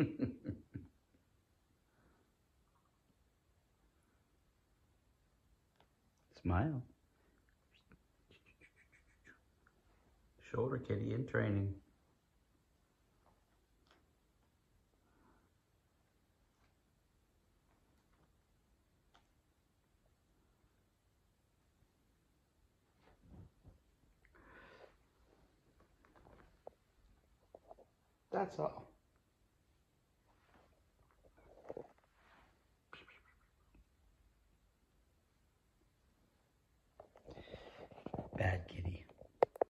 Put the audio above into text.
Smile. Shoulder kitty in training. That's all.